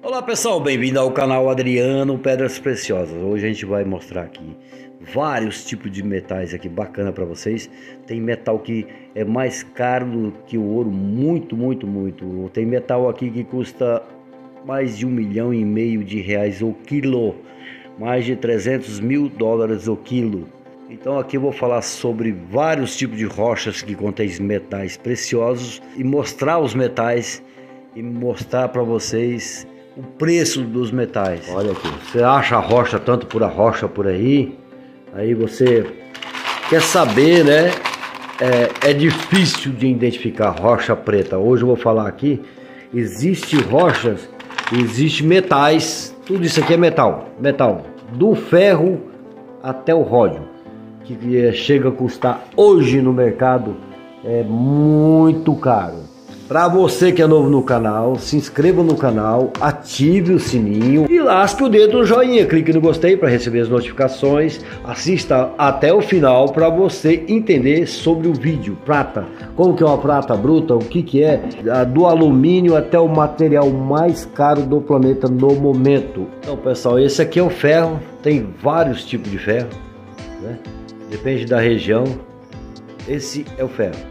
Olá pessoal, bem-vindo ao canal Adriano Pedras Preciosas. Hoje a gente vai mostrar aqui vários tipos de metais aqui bacana para vocês. Tem metal que é mais caro que o ouro, muito, muito, muito. Tem metal aqui que custa mais de um milhão e meio de reais o quilo, mais de 300 mil dólares o quilo. Então aqui eu vou falar sobre vários tipos de rochas que contêm metais preciosos e mostrar os metais e mostrar para vocês o preço dos metais. Olha aqui, você acha a rocha tanto por a rocha por aí, aí você quer saber, né? É, é difícil de identificar rocha preta. Hoje eu vou falar aqui, existe rochas, existe metais, tudo isso aqui é metal, metal, do ferro até o ródio, que chega a custar hoje no mercado é muito caro. Para você que é novo no canal, se inscreva no canal, ative o sininho e lasque o dedo no joinha, clique no gostei para receber as notificações, assista até o final para você entender sobre o vídeo. Prata, como que é uma prata bruta, o que que é, do alumínio até o material mais caro do planeta no momento. Então pessoal, esse aqui é o ferro, tem vários tipos de ferro, né? depende da região, esse é o ferro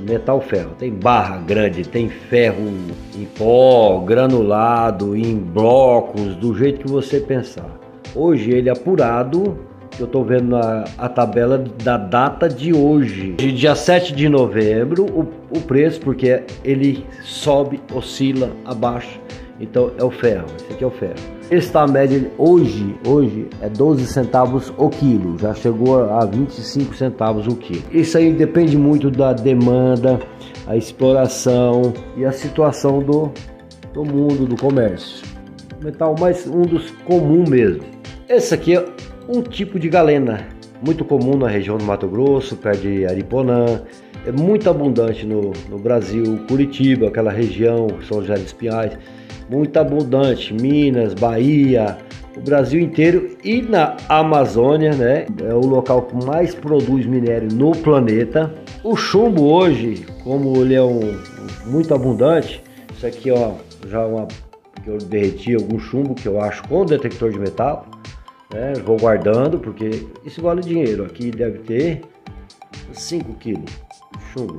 metal ferro. Tem barra grande, tem ferro em pó, granulado, em blocos, do jeito que você pensar. Hoje ele é apurado, eu estou vendo a, a, tabela da data de hoje, de dia 7 de novembro, o, o preço, porque ele sobe, oscila, abaixa. Então é o ferro, esse aqui é o ferro. Está a média hoje, hoje é 12 centavos o quilo, já chegou a 25 centavos o quilo. Isso aí depende muito da demanda, a exploração e a situação do, do mundo, do comércio. Metal mais um dos comum mesmo. Esse aqui é um tipo de galena, muito comum na região do Mato Grosso, perto de Ariponã, é muito abundante no, no Brasil, Curitiba, aquela região, São José dos Pinhais muito abundante, Minas, Bahia, o Brasil inteiro e na Amazônia, né? É o local que mais produz minério no planeta. O chumbo hoje, como ele é um, muito abundante, isso aqui ó, já uma que eu derreti algum chumbo que eu acho com detector de metal, né? Vou guardando porque isso vale dinheiro. Aqui deve ter 5 quilos chumbo.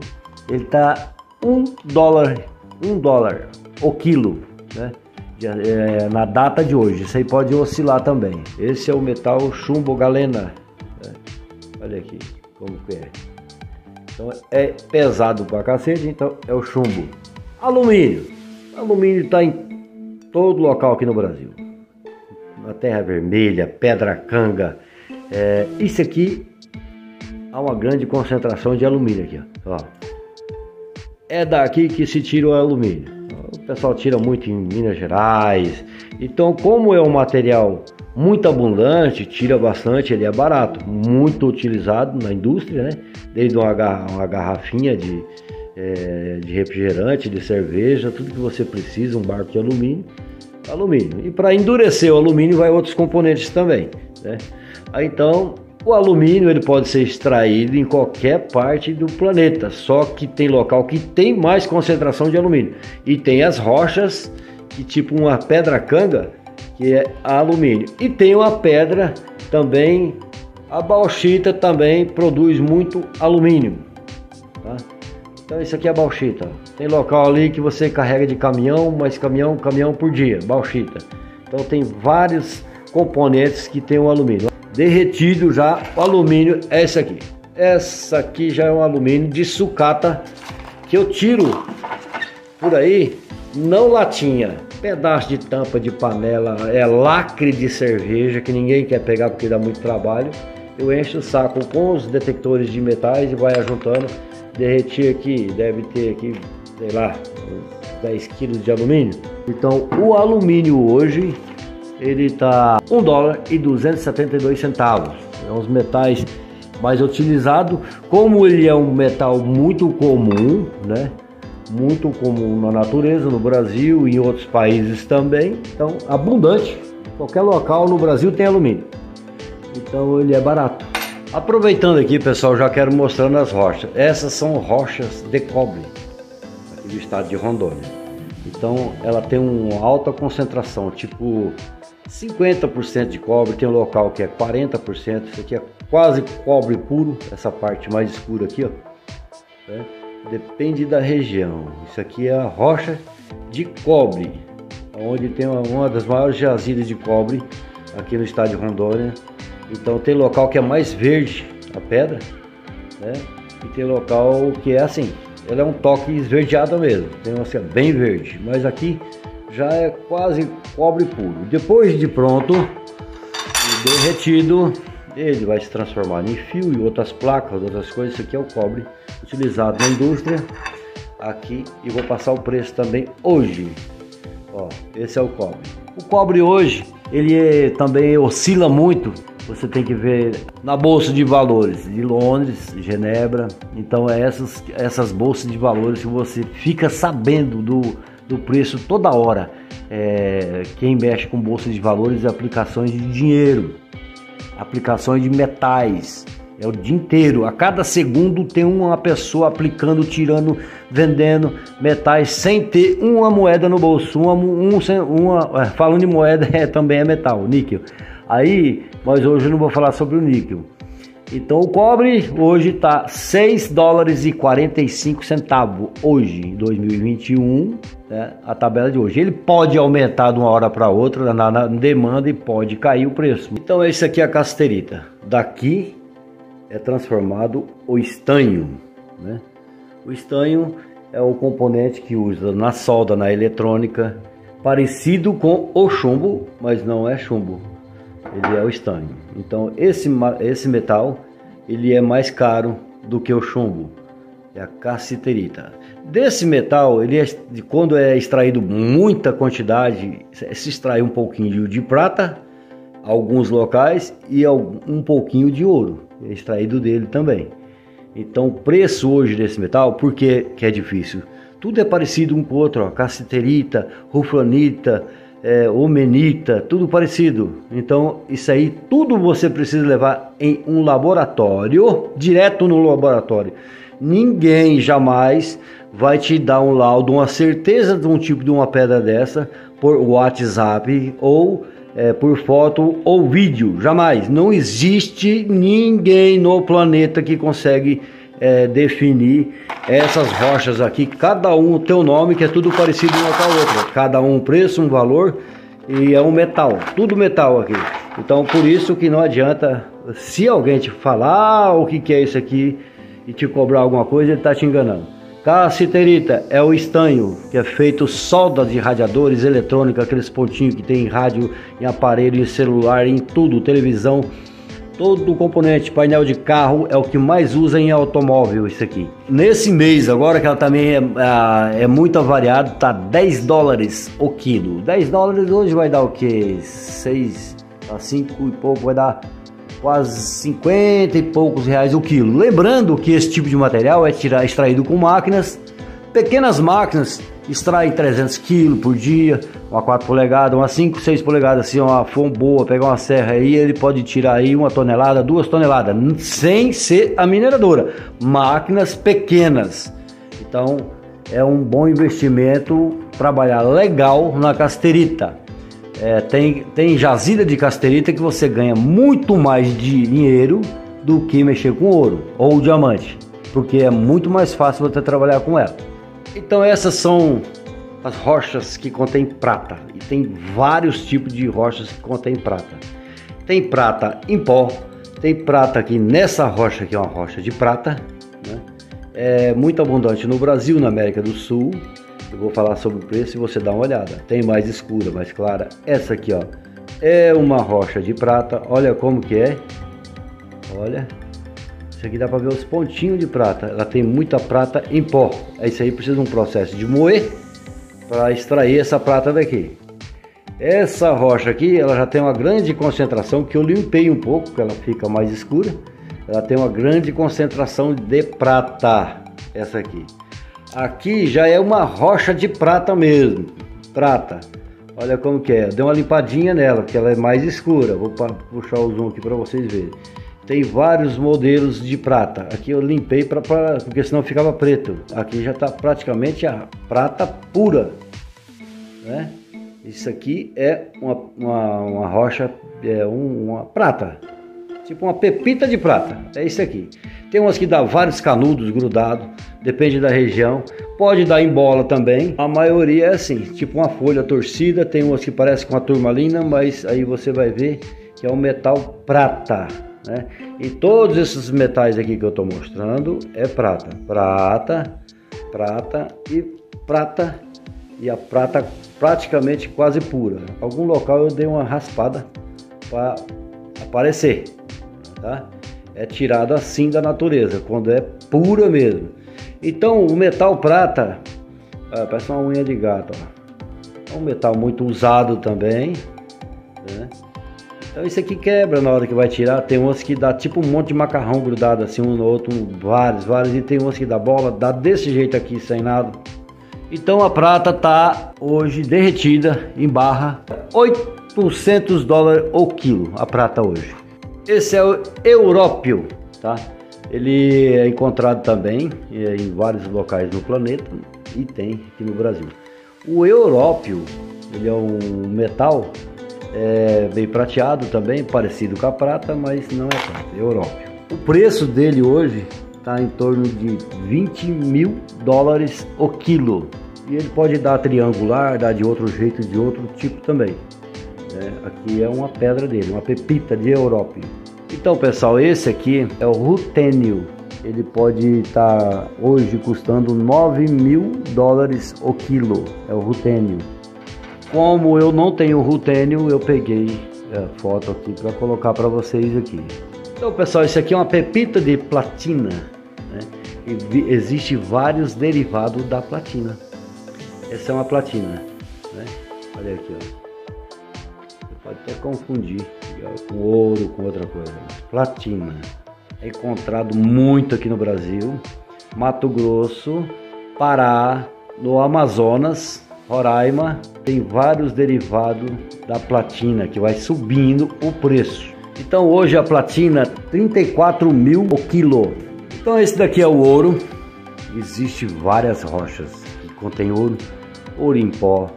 Ele tá um dólar, um dólar o quilo né? É, na data de hoje. Isso aí pode oscilar também. Esse é o metal chumbo galena. Né? Olha aqui como que é. Então é pesado pra cacete, então é o chumbo. Alumínio. Alumínio está em todo local aqui no Brasil. Na terra vermelha, pedra canga. É, isso aqui há uma grande concentração de alumínio aqui, ó. É daqui que se tira o alumínio. O pessoal tira muito em Minas Gerais. Então, como é um material muito abundante, tira bastante, ele é barato, muito utilizado na indústria, né? Desde uma, garrafinha de, é, de refrigerante, de cerveja, tudo que você precisa, um barco de alumínio, alumínio. E para endurecer o alumínio vai outros componentes também, né? Aí, então, o alumínio ele pode ser extraído em qualquer parte do planeta, só que tem local que tem mais concentração de alumínio. E tem as rochas, que tipo uma pedra canga, que é alumínio. E tem uma pedra também, a bauxita também produz muito alumínio. Tá? Então isso aqui é bauxita. Tem local ali que você carrega de caminhão, mais caminhão, caminhão por dia, bauxita. Então tem vários componentes que tem o alumínio derretido já. O alumínio é esse aqui. Essa aqui já é um alumínio de sucata que eu tiro por aí, não latinha, pedaço de tampa de panela, é lacre de cerveja que ninguém quer pegar porque dá muito trabalho. Eu encho o saco com os detectores de metais e vai ajuntando. Derreti aqui, deve ter aqui, sei lá, 10 quilos de alumínio. Então o alumínio hoje ele está 1 dólar e 272 centavos. É um dos metais mais utilizados. Como ele é um metal muito comum, né? Muito comum na natureza, no Brasil e em outros países também. Então, abundante. Qualquer local no Brasil tem alumínio. Então, ele é barato. Aproveitando aqui, pessoal, já quero mostrando as rochas. Essas são rochas de cobre, do estado de Rondônia. Então ela tem uma alta concentração, tipo 50% de cobre, tem um local que é 40%, isso aqui é quase cobre puro, essa parte mais escura aqui, ó. Né? Depende da região. Isso aqui é a rocha de cobre, onde tem uma, uma das maiores jazidas de cobre aqui no estado de Rondônia. Então tem local que é mais verde a pedra, né? E tem local que é assim, ela é um toque esverdeado mesmo, tem uma assim, bem verde, mas aqui já é quase cobre puro. Depois de pronto e derretido, ele vai se transformar em fio e outras placas, outras coisas. Isso aqui é o cobre utilizado na indústria. Aqui e vou passar o preço também hoje. Ó, esse é o cobre. O cobre hoje ele é, também oscila muito. Você tem que ver na bolsa de valores de Londres, Genebra. Então é essas essas bolsas de valores que você fica sabendo do do preço toda hora. É, quem mexe com bolsa de valores e aplicações de dinheiro, aplicações de metais, é o dia inteiro. A cada segundo tem uma pessoa aplicando, tirando, vendendo metais sem ter uma moeda no bolso. Uma, um, uma, é, falando de moeda, é, também é metal, níquel. Aí, mas hoje eu não vou falar sobre o níquel. Então o cobre hoje está 6 dólares e 45 centavos hoje, em 2021, né, a tabela de hoje. Ele pode aumentar de uma hora para outra na, na, demanda e pode cair o preço. Então esse aqui é a casterita. Daqui é transformado o estanho. Né? O estanho é o componente que usa na solda, na eletrônica, parecido com o chumbo, mas não é chumbo ele é o estanho. Então esse, esse metal ele é mais caro do que o chumbo, é a cassiterita. Desse metal, ele é, quando é extraído muita quantidade, se extrai um pouquinho de prata, alguns locais e um pouquinho de ouro, é extraído dele também. Então o preço hoje desse metal, por que, é difícil? Tudo é parecido um com o outro, ó, cassiterita, ruflanita, é, homenita, tudo parecido. Então, isso aí tudo você precisa levar em um laboratório, direto no laboratório. Ninguém jamais vai te dar um laudo, uma certeza de um tipo de uma pedra dessa por WhatsApp ou é, por foto ou vídeo. Jamais. Não existe ninguém no planeta que consegue é, definir essas rochas aqui, cada um tem um nome que é tudo parecido uma com a outra, cada um preço, um valor e é um metal, tudo metal aqui. Então por isso que não adianta, se alguém te falar o que, que é isso aqui e te cobrar alguma coisa, ele está te enganando. Cassiterita é o estanho, que é feito solda de radiadores eletrônicos, aqueles pontinhos que tem em rádio, em aparelho, em celular, em tudo, televisão. Todo o componente painel de carro é o que mais usa em automóvel isso aqui. Nesse mês agora que ela também é, é, é muito variado, tá 10 dólares o quilo. 10 dólares hoje vai dar o que? 6 a 5 e pouco vai dar quase 50 e poucos reais o quilo. Lembrando que esse tipo de material é tirar, extraído com máquinas, pequenas máquinas extrai 300 quilos por dia, uma 4 polegadas, uma 5, 6 polegadas, assim, uma fome boa, pegar uma serra aí, ele pode tirar aí uma tonelada, duas toneladas, sem ser a mineradora. Máquinas pequenas. Então, é um bom investimento trabalhar legal na casterita. É, tem, tem jazida de casterita que você ganha muito mais dinheiro do que mexer com ouro ou diamante, porque é muito mais fácil você trabalhar com ela. Então essas são as rochas que contêm prata e tem vários tipos de rochas que contêm prata. Tem prata em pó, tem prata aqui nessa rocha que é uma rocha de prata, né? é muito abundante no Brasil, na América do Sul. Eu vou falar sobre o preço e você dá uma olhada. Tem mais escura, mais clara. Essa aqui, ó, é uma rocha de prata. Olha como que é. Olha, isso aqui dá para ver os pontinhos de prata. Ela tem muita prata em pó. É isso aí precisa de um processo de moer para extrair essa prata daqui. Essa rocha aqui, ela já tem uma grande concentração que eu limpei um pouco, que ela fica mais escura. Ela tem uma grande concentração de prata, essa aqui. Aqui já é uma rocha de prata mesmo, prata. Olha como que é, deu uma limpadinha nela, que ela é mais escura. Vou puxar o zoom aqui para vocês verem tem vários modelos de prata. Aqui eu limpei para porque senão ficava preto. Aqui já está praticamente a prata pura. Né? Isso aqui é uma, uma, uma rocha, é um, uma prata, tipo uma pepita de prata. É isso aqui. Tem umas que dá vários canudos grudados, depende da região. Pode dar em bola também. A maioria é assim, tipo uma folha torcida. Tem umas que parecem com uma turmalina, mas aí você vai ver que é um metal prata. Né? E todos esses metais aqui que eu estou mostrando é prata. Prata, prata e prata. E a prata praticamente quase pura. Algum local eu dei uma raspada para aparecer, tá? É tirado assim da natureza, quando é pura mesmo. Então o metal prata, ah, parece uma unha de gato, ó. é um metal muito usado também, né? Então isso aqui quebra na hora que vai tirar. Tem umas que dá tipo um monte de macarrão grudado assim um no outro, vários, vários. E tem umas que dá bola, dá desse jeito aqui sem nada. Então a prata tá hoje derretida em barra 800 dólares o quilo a prata hoje. Esse é o Európio, tá? Ele é encontrado também é, em vários locais no planeta e tem aqui no Brasil. O Európio, ele é um metal é bem prateado também, parecido com a prata, mas não é prata, é Európio. O preço dele hoje está em torno de 20 mil dólares o quilo. E ele pode dar triangular, dar de outro jeito, de outro tipo também. É, aqui é uma pedra dele, uma pepita de Európio. Então pessoal, esse aqui é o rutênio. Ele pode estar tá hoje custando 9 mil dólares o quilo. É o rutênio. Como eu não tenho rutênio, eu peguei a foto aqui para colocar para vocês aqui. Então, pessoal, isso aqui é uma pepita de platina. Né? E existe vários derivados da platina. Essa é uma platina, né? Olha aqui, ó. Você pode até confundir com ouro, com outra coisa. Platina. É encontrado muito aqui no Brasil, Mato Grosso, Pará, no Amazonas, Roraima tem vários derivados da platina que vai subindo o preço. Então hoje a platina 34 mil o quilo. Então esse daqui é o ouro. Existe várias rochas que contém ouro, ouro em pó,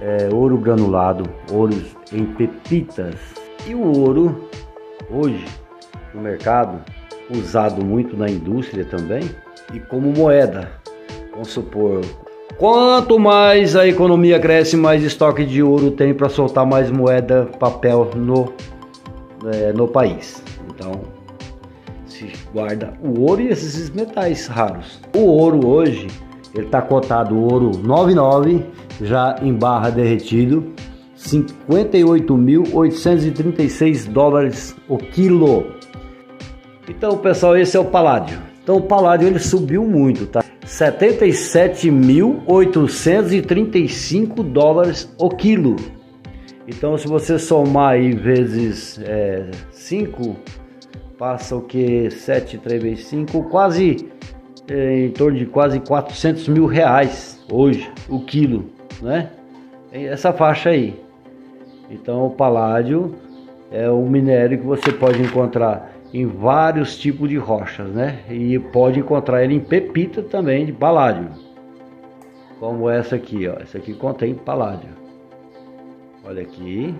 é, ouro granulado, ouro em pepitas. E o ouro hoje no mercado usado muito na indústria também e como moeda. Vamos supor Quanto mais a economia cresce, mais estoque de ouro tem para soltar mais moeda, papel no, é, no país. Então, se guarda o ouro e esses metais raros. O ouro hoje, ele está cotado ouro 99, já em barra derretido, 58.836 dólares o quilo. Então, pessoal, esse é o paládio. Então, o paládio ele subiu muito, tá? 77.835 dólares o quilo. Então, se você somar aí vezes 5, é, passa o que? 7, 3 vezes 5, quase é, em torno de quase 400 mil reais hoje o quilo, né? Essa faixa aí. Então, o paládio é um minério que você pode encontrar em vários tipos de rochas, né? E pode encontrar ele em pepita também de paládio. Como essa aqui, ó. Essa aqui contém paládio. Olha aqui.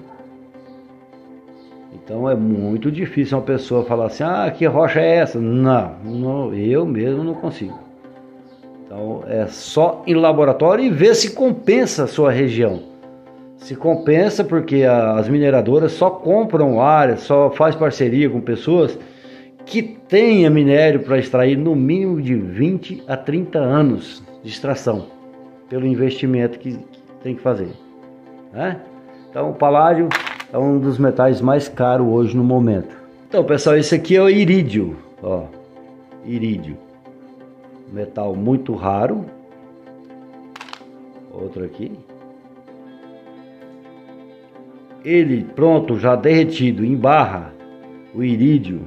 Então é muito difícil uma pessoa falar assim: "Ah, que rocha é essa?". Não, não eu mesmo não consigo. Então é só em laboratório e ver se compensa a sua região. Se compensa porque as mineradoras só compram áreas, só faz parceria com pessoas que tenha minério para extrair no mínimo de 20 a 30 anos de extração, pelo investimento que, tem que fazer. Né? Então o paládio é um dos metais mais caros hoje no momento. Então pessoal, esse aqui é o irídio, ó, irídio, metal muito raro. Outro aqui, ele pronto, já derretido em barra, o irídio,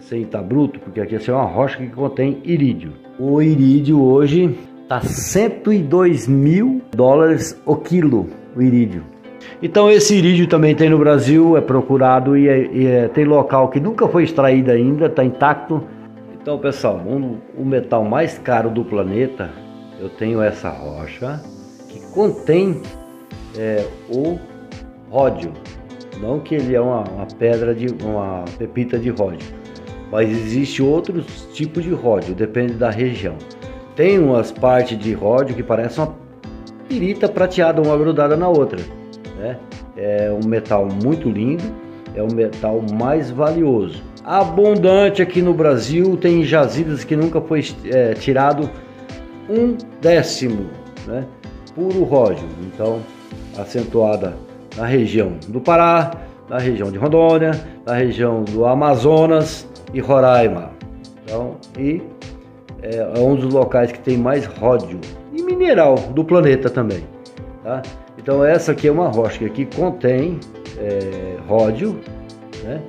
sem estar bruto, porque aqui é uma rocha que contém irídio. O irídio hoje está 102 mil dólares o quilo, o irídio. Então esse irídio também tem no Brasil, é procurado e, é, e é, tem local que nunca foi extraído ainda, está intacto. Então pessoal, um, o metal mais caro do planeta, eu tenho essa rocha que contém é o ródio. Não que ele é uma, uma pedra de uma pepita de ródio, mas existe outros tipos de ródio, depende da região. Tem umas partes de ródio que parecem uma pirita prateada, uma grudada na outra. Né? É um metal muito lindo, é o metal mais valioso. Abundante aqui no Brasil, tem jazidas que nunca foi é, tirado um décimo, né? puro ródio. Então, acentuada na região do Pará, na região de Rondônia, na região do Amazonas e Roraima. Então, e é, é um dos locais que tem mais ródio e mineral do planeta também. Tá? Então essa aqui é uma rocha que contém é, ródio, né?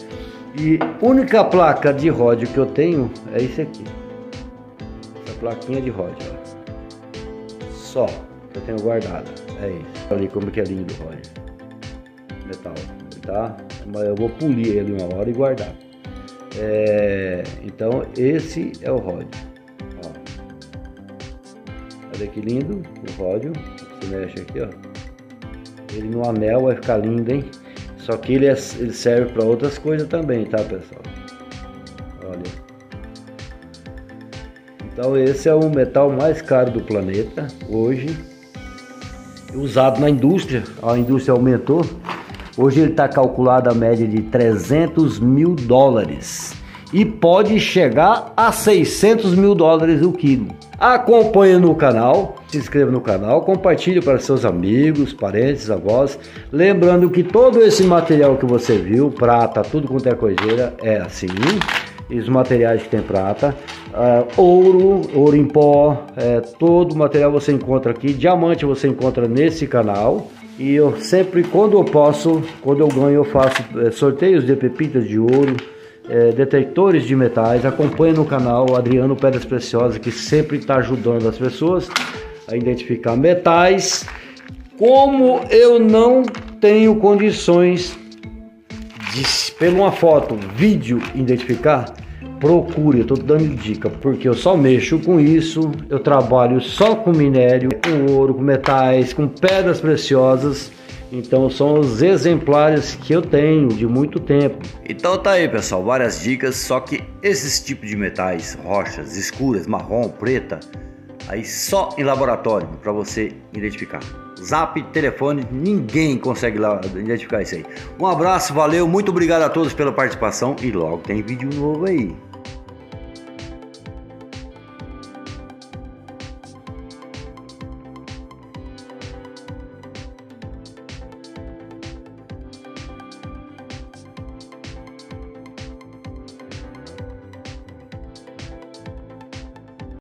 E única placa de ródio que eu tenho é isso aqui. Essa plaquinha de ródio, ó. Só que eu tenho guardada. É isso. Olha como que é lindo o ródio. Metal, tá? Mas eu vou polir ele uma hora e guardar. É, então esse é o ródio. Olha que lindo o ródio. Você mexe aqui, ó. Ele no anel vai ficar lindo, hein? Só que ele, é, ele serve para outras coisas também, tá, pessoal? Olha. Então esse é o metal mais caro do planeta hoje. Usado na indústria, a indústria aumentou. Hoje ele está calculado a média de 300 mil dólares e pode chegar a 600 mil dólares o quilo. Acompanhe no canal, se inscreva no canal, compartilhe para seus amigos, parentes, avós. Lembrando que todo esse material que você viu, prata, tudo quanto é coiseira, é assim. Os materiais que tem prata, uh, ouro, ouro em pó, é, todo o material você encontra aqui. Diamante você encontra nesse canal. E eu sempre, quando eu posso, quando eu ganho, eu faço é, sorteios de pepitas de ouro é, detectores de metais. Acompanhe no canal Adriano Pedras Preciosas, que sempre está ajudando as pessoas a identificar metais. Como eu não tenho condições de, pela uma foto, vídeo, identificar, procure, eu estou dando dica, porque eu só mexo com isso, eu trabalho só com minério, com ouro, com metais, com pedras preciosas então são os exemplares que eu tenho de muito tempo. Então tá aí pessoal, várias dicas, só que esses tipos de metais, rochas escuras, marrom, preta, aí só em laboratório para você identificar. Zap, telefone, ninguém consegue lá identificar isso aí. Um abraço, valeu, muito obrigado a todos pela participação e logo tem vídeo novo aí.